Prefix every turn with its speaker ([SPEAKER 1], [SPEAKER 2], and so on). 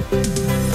[SPEAKER 1] Música